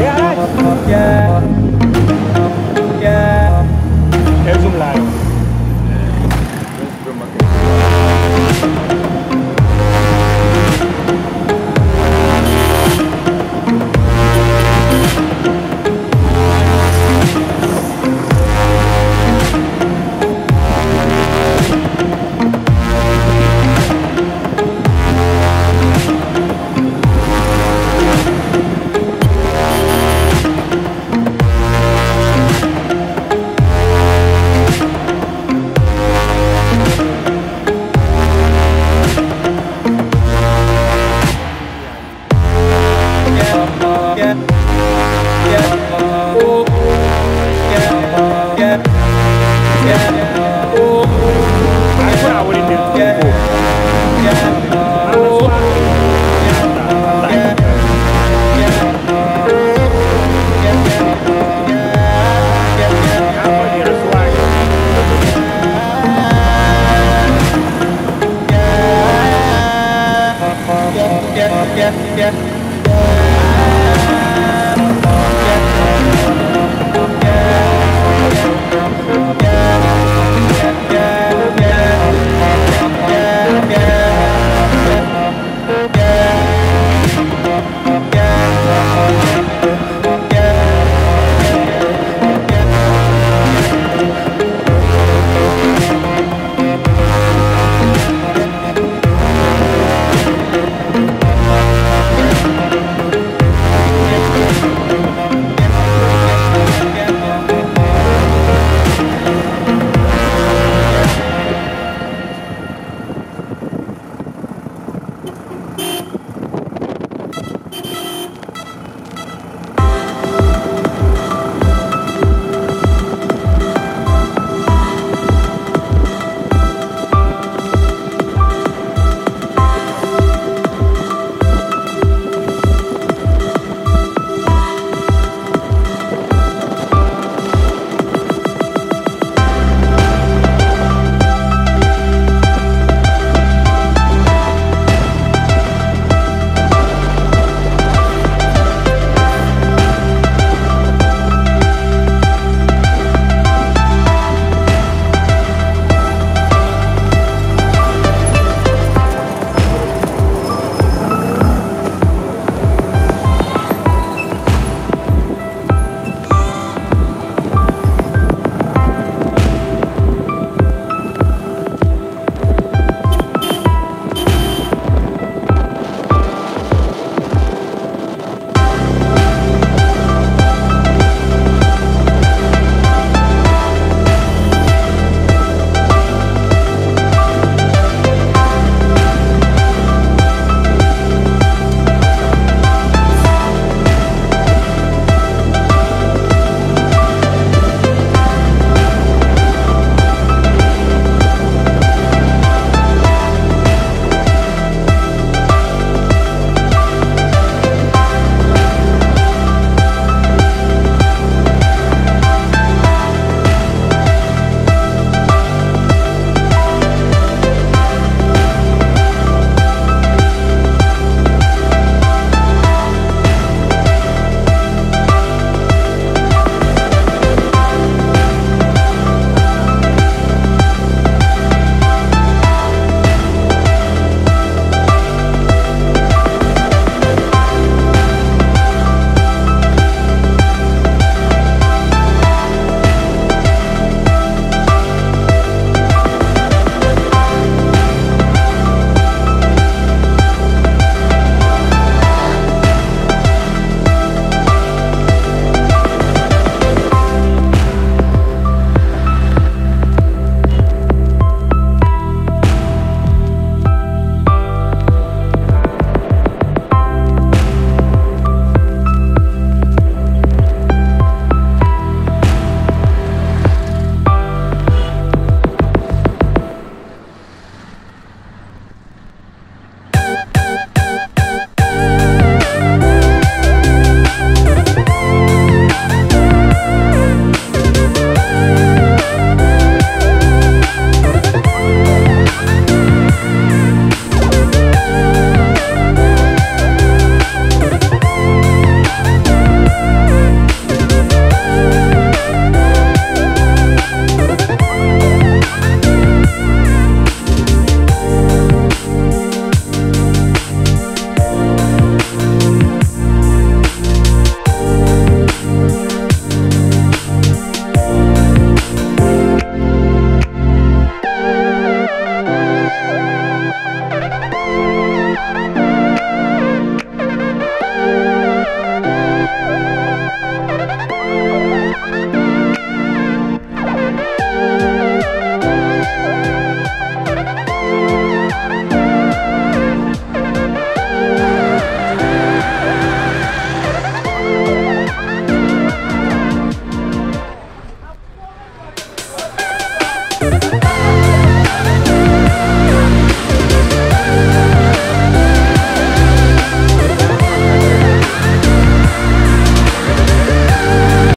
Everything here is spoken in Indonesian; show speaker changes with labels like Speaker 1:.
Speaker 1: ya,